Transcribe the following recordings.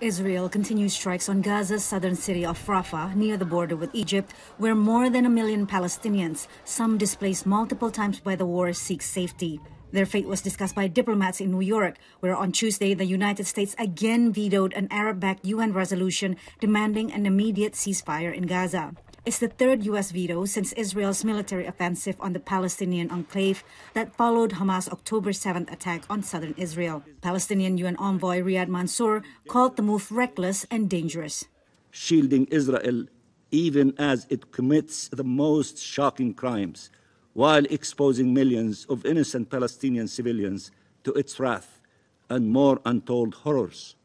Israel continues strikes on Gaza's southern city of Rafah, near the border with Egypt, where more than a million Palestinians, some displaced multiple times by the war, seek safety. Their fate was discussed by diplomats in New York, where on Tuesday the United States again vetoed an Arab backed UN resolution demanding an immediate ceasefire in Gaza. It's the third U.S. veto since Israel's military offensive on the Palestinian enclave that followed Hamas' October 7th attack on southern Israel. Palestinian UN envoy Riyad Mansour called the move reckless and dangerous. Shielding Israel even as it commits the most shocking crimes while exposing millions of innocent Palestinian civilians to its wrath and more untold horrors.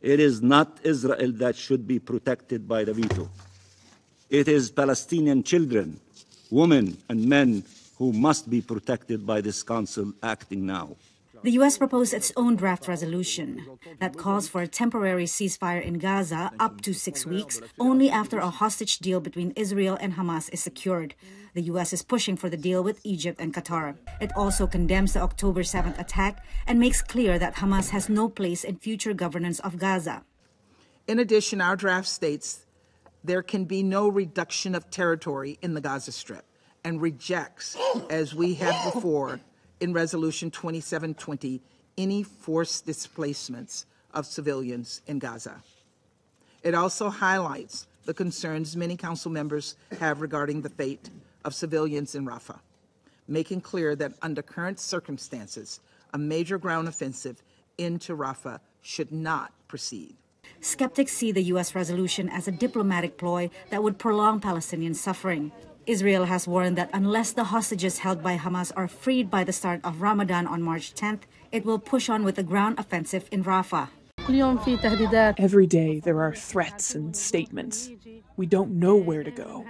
It is not Israel that should be protected by the veto. It is Palestinian children, women, and men who must be protected by this Council acting now. The U.S. proposed its own draft resolution that calls for a temporary ceasefire in Gaza up to six weeks, only after a hostage deal between Israel and Hamas is secured. The U.S. is pushing for the deal with Egypt and Qatar. It also condemns the October 7th attack and makes clear that Hamas has no place in future governance of Gaza. In addition, our draft states there can be no reduction of territory in the Gaza Strip and rejects, as we have before in Resolution 2720, any forced displacements of civilians in Gaza. It also highlights the concerns many council members have regarding the fate of civilians in Rafah, making clear that under current circumstances, a major ground offensive into Rafah should not proceed. Skeptics see the U.S. resolution as a diplomatic ploy that would prolong Palestinian suffering. Israel has warned that unless the hostages held by Hamas are freed by the start of Ramadan on March 10th, it will push on with a ground offensive in Rafah. Every day there are threats and statements. We don't know where to go.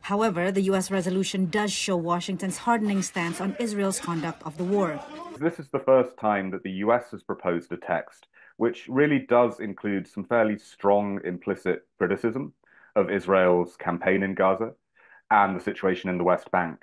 However, the U.S. resolution does show Washington's hardening stance on Israel's conduct of the war. This is the first time that the U.S. has proposed a text which really does include some fairly strong implicit criticism of Israel's campaign in Gaza and the situation in the West Bank.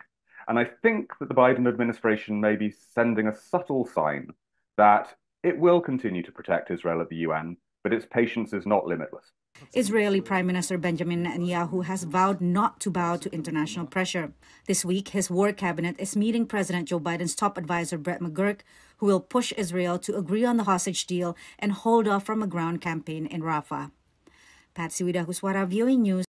And I think that the Biden administration may be sending a subtle sign that it will continue to protect Israel at the UN, but its patience is not limitless. Israeli Prime Minister Benjamin Netanyahu has vowed not to bow to international pressure. This week, his war cabinet is meeting President Joe Biden's top advisor, Brett McGurk, who will push Israel to agree on the hostage deal and hold off from a ground campaign in Rafah. Patsy Widakuswara, VOA News.